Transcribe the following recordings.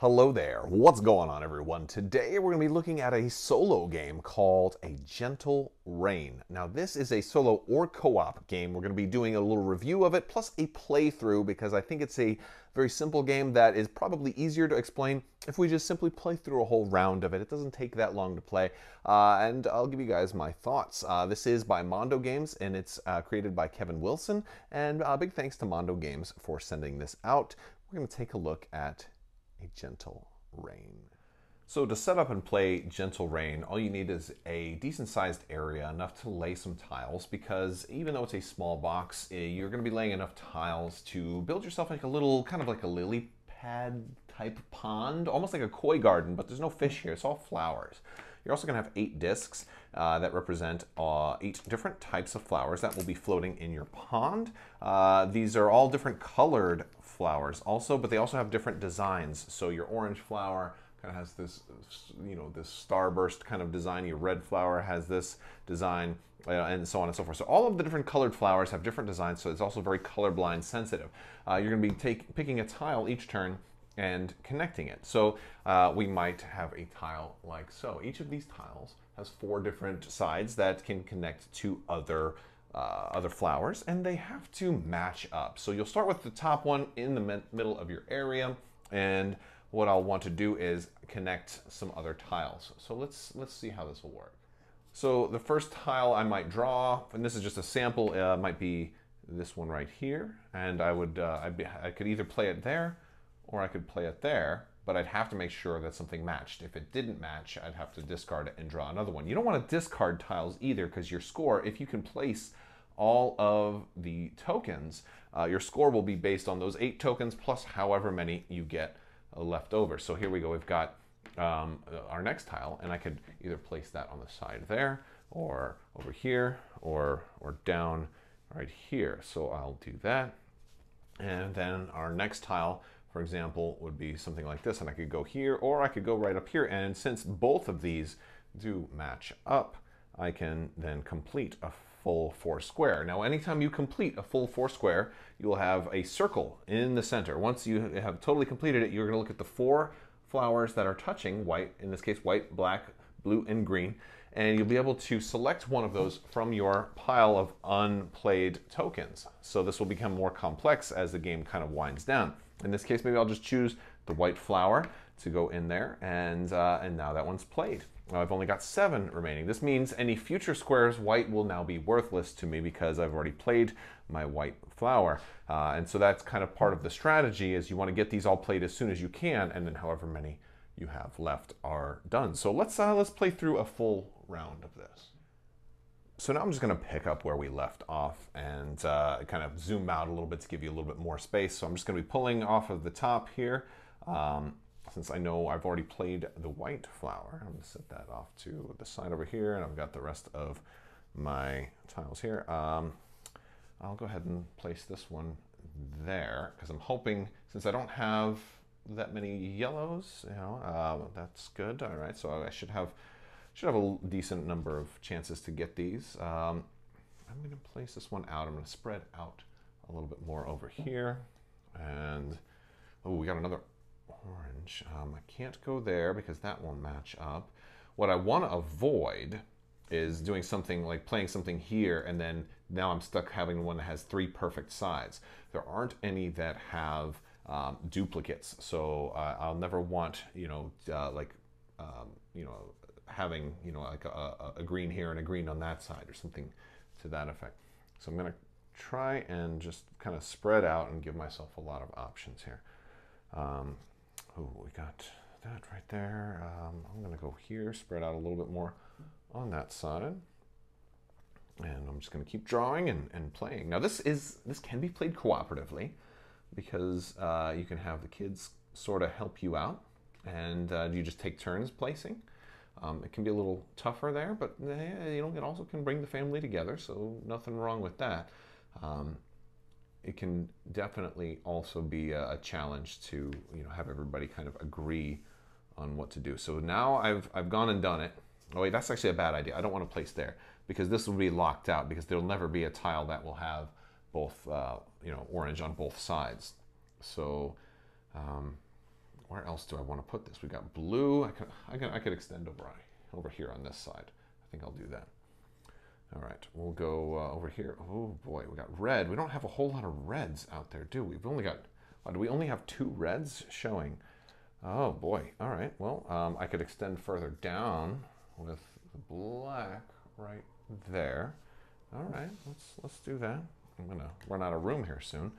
Hello there. What's going on, everyone? Today we're going to be looking at a solo game called A Gentle Rain. Now, this is a solo or co op game. We're going to be doing a little review of it plus a playthrough because I think it's a very simple game that is probably easier to explain if we just simply play through a whole round of it. It doesn't take that long to play, uh, and I'll give you guys my thoughts. Uh, this is by Mondo Games and it's uh, created by Kevin Wilson, and uh, big thanks to Mondo Games for sending this out. We're going to take a look at a gentle rain. So to set up and play Gentle Rain, all you need is a decent sized area, enough to lay some tiles, because even though it's a small box, eh, you're going to be laying enough tiles to build yourself like a little, kind of like a lily pad type pond, almost like a koi garden, but there's no fish here, it's all flowers. You're also going to have eight discs uh, that represent uh, eight different types of flowers that will be floating in your pond. Uh, these are all different colored flowers also, but they also have different designs. So your orange flower kind of has this, you know, this starburst kind of design. Your red flower has this design, uh, and so on and so forth. So all of the different colored flowers have different designs, so it's also very colorblind sensitive. Uh, you're going to be take, picking a tile each turn and connecting it. So uh, we might have a tile like so. Each of these tiles has four different sides that can connect to other uh, other flowers and they have to match up. So you'll start with the top one in the middle of your area and what I'll want to do is connect some other tiles. So let's let's see how this will work. So the first tile I might draw, and this is just a sample, uh, might be this one right here, and I would uh, be, I could either play it there or I could play it there, but I'd have to make sure that something matched. If it didn't match, I'd have to discard it and draw another one. You don't want to discard tiles either because your score, if you can place all of the tokens, uh, your score will be based on those eight tokens plus however many you get uh, left over. So here we go, we've got um, our next tile, and I could either place that on the side there, or over here, or, or down right here. So I'll do that. And then our next tile for example, would be something like this, and I could go here, or I could go right up here, and since both of these do match up, I can then complete a full four square. Now, anytime you complete a full four square, you will have a circle in the center. Once you have totally completed it, you're gonna look at the four flowers that are touching white, in this case, white, black, blue, and green, and you'll be able to select one of those from your pile of unplayed tokens. So this will become more complex as the game kind of winds down. In this case, maybe I'll just choose the white flower to go in there, and, uh, and now that one's played. Now I've only got seven remaining. This means any future squares white will now be worthless to me because I've already played my white flower. Uh, and so that's kind of part of the strategy is you want to get these all played as soon as you can, and then however many you have left are done. So let's, uh, let's play through a full round of this. So now I'm just going to pick up where we left off and uh, kind of zoom out a little bit to give you a little bit more space. So I'm just going to be pulling off of the top here. Um, since I know I've already played the white flower, I'm going to set that off to the side over here and I've got the rest of my tiles here. Um, I'll go ahead and place this one there because I'm hoping, since I don't have that many yellows, you know, uh, that's good. All right, so I should have should have a decent number of chances to get these. Um, I'm going to place this one out. I'm going to spread out a little bit more over here. And, oh, we got another orange. Um, I can't go there because that won't match up. What I want to avoid is doing something like playing something here and then now I'm stuck having one that has three perfect sides. There aren't any that have um, duplicates, so uh, I'll never want, you know, uh, like, um, you know, having you know like a, a, green here and a green on that side or something to that effect. So I'm going to try and just kind of spread out and give myself a lot of options here. Um, oh, we got that right there. Um, I'm to go here, spread out a little bit more on that side. And I'm just to keep drawing and, and playing. Now this is this can be played cooperatively because uh, you can have the kids sort of help you out and uh, you just take turns placing. Um, it can be a little tougher there, but eh, you know it also can bring the family together, so nothing wrong with that. Um, it can definitely also be a, a, challenge to you know have everybody kind of agree on what to do. So now I've I've gone and done it. Oh wait, that's actually a bad idea. I don't want to place there because this will be locked out because there'll never be a tile that will have both uh, you know orange on both sides. So um, where else do I want to put this? We got blue. I can I could, I could extend over, over here on this side. I think I'll do that. All right, we'll go uh, over here. Oh boy, we got red. We don't have a whole lot of reds out there, do we? We've only got, do we only have two reds showing? Oh boy, all right. Well, um, I could extend further down with the black right there. All right, let's, let's do that. I'm gonna run out of room here soon,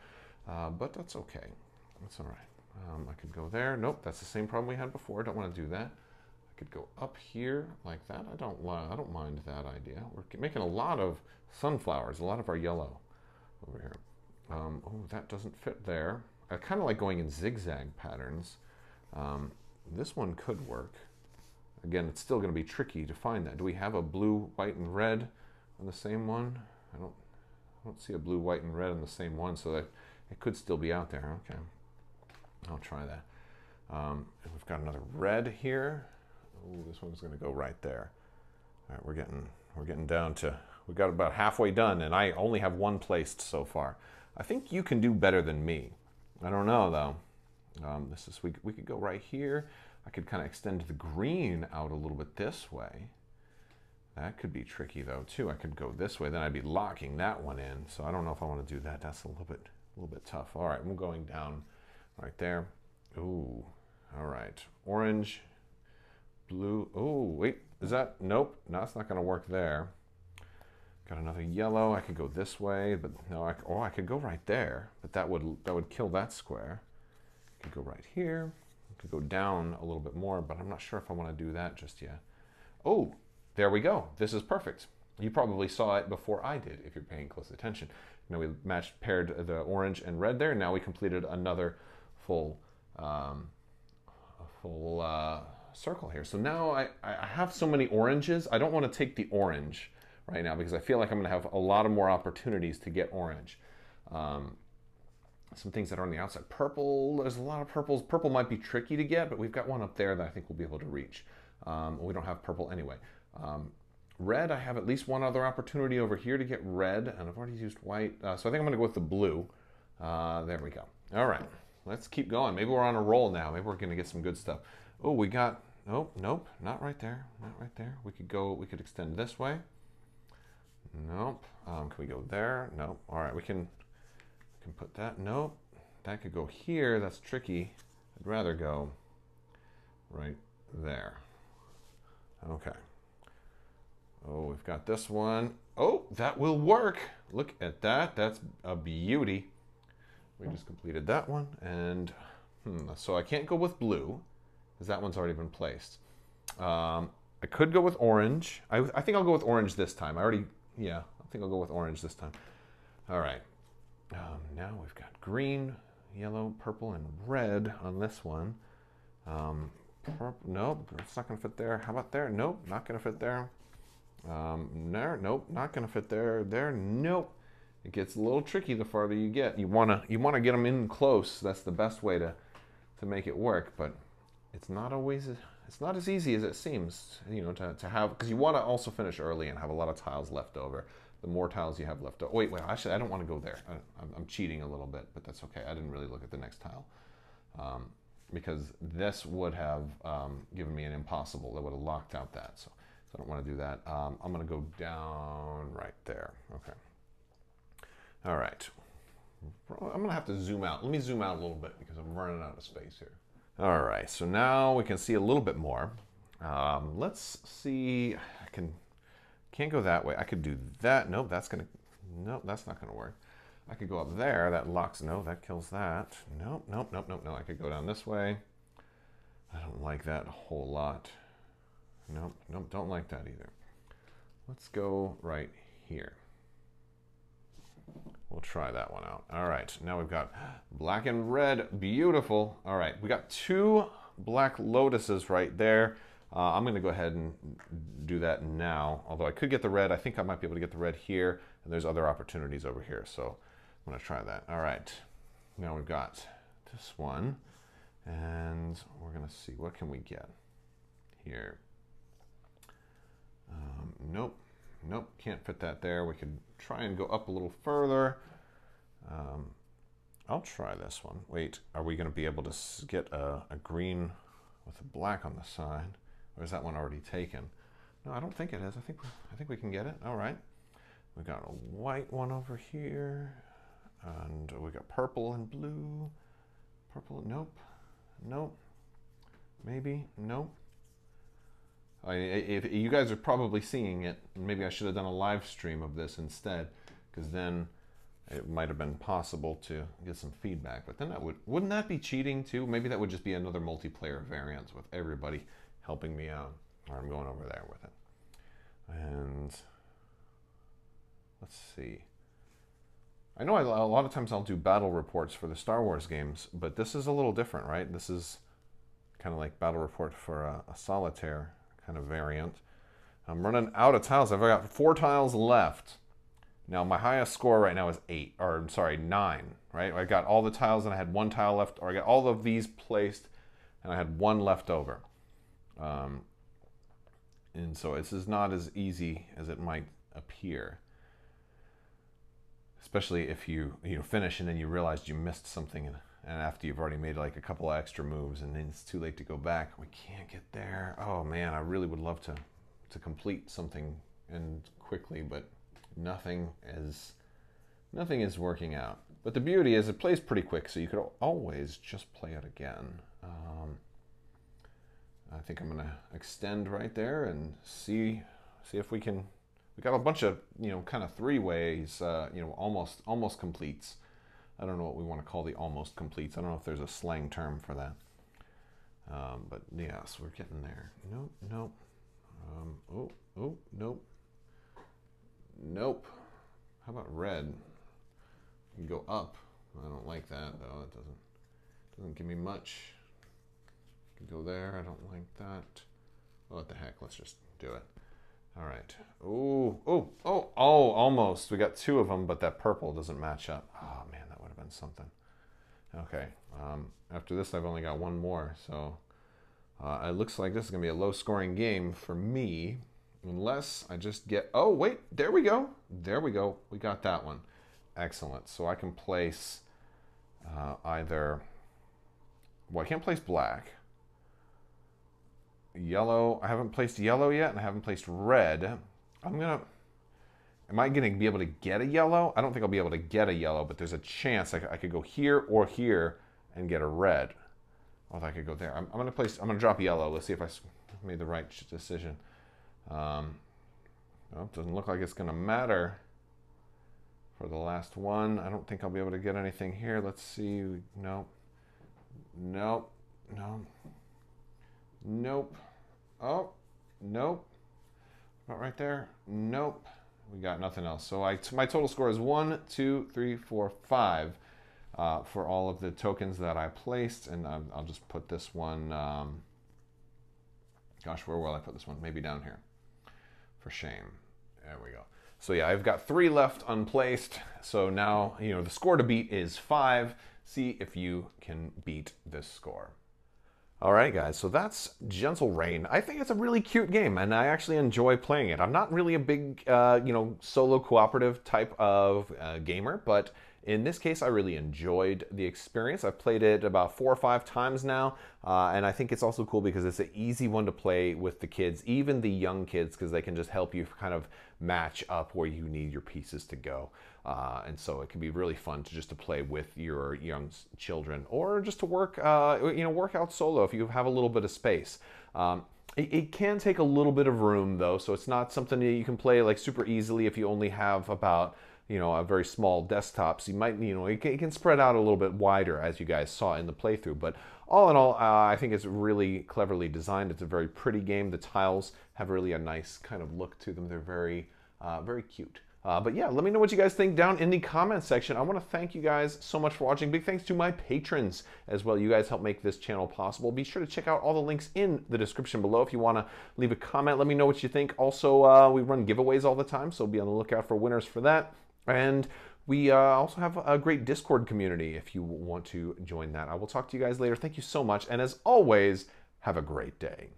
uh, but that's okay. That's all right. Um, I could go there. Nope, that's the same problem we had before. Don't want to do that could go up here like that. I don't, I don't mind that idea. We're making a lot of sunflowers, a lot of our yellow over here. Um, oh, that doesn't fit there. I kind of like going in zigzag patterns. Um, this one could work. Again, it's still going to be tricky to find that. Do we have a blue, white, and red on the same one? I don't, I don't see a blue, white, and red on the same one, so that it could still be out there. Okay, I'll try that. Um, we've got another red here. Ooh, this one's going to go right there. All right, we're getting we're getting down to we got about halfway done, and I only have one placed so far. I think you can do better than me. I don't know though. Um, this is we we could go right here. I could kind of extend the green out a little bit this way. That could be tricky though too. I could go this way, then I'd be locking that one in. So I don't know if I want to do that. That's a little bit a little bit tough. All right, we're going down right there. Ooh, all right. Orange, blue. Oh, wait, is that? Nope, no, it's not going to work there. Got another yellow. I could go this way, but no, I, oh, I could go right there, but that would that would kill that square. I could go right here. I could go down a little bit more, but I'm not sure if I want to do that just yet. Oh, there we go. This is perfect. You probably saw it before I did if you're paying close attention. Now we matched paired the orange and red there. Now we completed another full um, full uh, circle here. So now I, I have so many oranges. I don't want to take the orange right now because I feel like I'm going to have a lot of more opportunities to get orange. Um, some things that are on the outside. Purple, there's a lot of purples. Purple might be tricky to get, but we've got one up there that I think we'll be able to reach. Um, we don't have purple anyway. Um, red, I have at least one other opportunity over here to get red, and I've already used white. Uh, so I think I'm going to go with the blue. Uh, there we go. All right, let's keep going. Maybe we're on a roll now. Maybe we're going to get some good stuff. Oh, we got Nope, nope, not right there, not right there. We could go, we could extend this way. Nope. Um, can we go there? Nope. All right, we can, we can put that. Nope. That could go here. That's tricky. I'd rather go right there. Okay. Oh, we've got this one. Oh, that will work. Look at that. That's a beauty. We just completed that one. And hmm, so I can't go with blue because that one's already been placed. Um, I could go with orange. I, I, think I'll go with orange this time. I already, yeah, I think I'll go with orange this time. All right. Um, now we've got green, yellow, purple, and red on this one. Um, nope, it's not going to fit there. How about there? Nope, not going to fit there. Um, there, nope, not going to fit there. There, nope. It gets a little tricky the farther you get. You want to you want to get them in close. That's the best way to to make it work. But it's not always it's not as easy as it seems you know to, to have because you want to also finish early and have a lot of tiles left over. The more tiles you have left over wait wait actually i don't want to go there. I, am cheating a little bit but that's okay. I didn't really look at the next tile. Um, because this would have um, given me an impossible that would have locked out that so, so i don't want to do that. Um, i'm going to go down right there. Okay. All right. I'm going to have to zoom out. Let me zoom out a little bit because i'm running out of space here all right, so now we can see a little bit more. Um, let's see, I can, can't go that way. I could do that. Nope, that's gonna, nope, that's not gonna work. I could go up there, that locks, no, that kills that. Nope, nope, nope, nope, no, I could go down this way. I don't like that a whole lot. Nope, nope, don't like that either. Let's go right here. Try that one out. All right, now we've got black and red, beautiful. All right, we got two black lotuses right there. Uh, I'm gonna go ahead and do that now. Although I could get the red, I think I might be able to get the red here, and there's other opportunities over here. So I'm gonna try that. All right, now we've got this one, and we're gonna see, what can we get here? Um, nope, Nope, can't fit that there. We could try and go up a little further. Um, I'll try this one. Wait, are we going to be able to get a, a green with a black on the side? Or is that one already taken? No, I don't think it is. I think I think we can get it. All right. We got a white one over here, and we got purple and blue. Purple, nope, nope. Maybe, nope. I, if you guys are probably seeing it, maybe I should have done a live stream of this instead, because then it might have been possible to get some feedback. But then that would wouldn't that be cheating too? Maybe that would just be another multiplayer variant with everybody helping me out. Or I'm going over there with it. And let's see. I know I, a lot of times I'll do battle reports for the Star Wars games, but this is a little different, right? This is kind of like battle report for a, a solitaire kind of variant. I'm running out of tiles. I've got four tiles left. Now my highest score right now is eight, or I'm sorry, nine, right? I got all the tiles and I had one tile left, or I got all of these placed and I had one left over. Um, and so this is not as easy as it might appear. Especially if you you know finish and then you realize you missed something and, and after you've already made like a couple extra moves and then it's too late to go back. We can't get there. Oh man, I really would love to to complete something and quickly, but nothing is nothing is working out. But the beauty is it plays pretty quick, so you could always just play it again. Um, I think I'm gonna extend right there and see see if we can. We got a bunch of you know kind of three ways, uh, you know, almost almost completes. I don't know what we want to call the almost completes. I don't know if there's a slang term for that. Um, but yes, we're getting there. Nope, nope. Um, oh, oh, nope. Nope. How about red? You go up. I don't like that though. It doesn't doesn't give me much. Can go there. I don't like that. what the heck? Let's just do it. All right. Oh, oh, oh, oh, almost. We got two of them, but that purple doesn't match up. Oh, man, that would have been something. Okay. Um, after this, I've only got one more. So uh, it looks like this is going to be a low scoring game for me. Unless I just get... Oh, wait. There we go. There we go. We got that one. Excellent. So I can place uh, either... Well, I can't place black yellow. I haven't placed yellow yet, and I haven't placed red. I'm gonna. Am I gonna be able to get a yellow? I don't think I'll be able to get a yellow, but there's a chance I, I could go here or here and get a red. Oh, I could go there. I'm, I'm, gonna place. I'm gonna drop yellow. Let's see if I made the right decision. Um, well, doesn't look like it's gonna matter for the last one. I don't think I'll be able to get anything here. Let's see. Nope. Nope. No. Nope. Oh, nope. Not right there. Nope. We got nothing else. So I, my total score is one, two, three, four, five uh, for all of the tokens that I placed. And I'll, I'll just put this one, um, gosh, where will I put this one? Maybe down here for shame. There we go. So yeah, I've got three left unplaced. So now, you know, the score to beat is five. See if you can beat this score. All right, guys, so that's Gentle Rain. I think it's a really cute game, and I actually enjoy playing it. I'm not really a big, uh, you know, solo cooperative type of uh, gamer, but in this case, I really enjoyed the experience. I've played it about four or five times now, uh, and I think it's also cool because it's an easy one to play with the kids, even the young kids, because they can just help you kind of match up where you need your pieces to go. Uh, and so it can be really fun to just to play with your young children, or just to work, uh, you know, work out solo if you have a little bit of space. Um, it, it, can take a little bit of room though, so it's not something that you can play like super easily if you only have about you know, a very small desktop. So you might, you know, it can, it can, spread out a little bit wider as you guys saw in the playthrough. But all in all, uh, I think it's really cleverly designed. It's a very pretty game. The tiles have really a nice kind of look to them. They're very, uh, very cute. Uh, but yeah, let me know what you guys think down in the comments section. I want to thank you guys so much for watching. Big thanks to my patrons as well. You guys help make this channel possible. Be sure to check out all the links in the description below if you want to leave a comment. Let me know what you think. Also, uh, we run giveaways all the time, so be on the lookout for winners for that. And we uh, also have a great Discord community if you want to join that. I will talk to you guys later. Thank you so much. And as always, have a great day.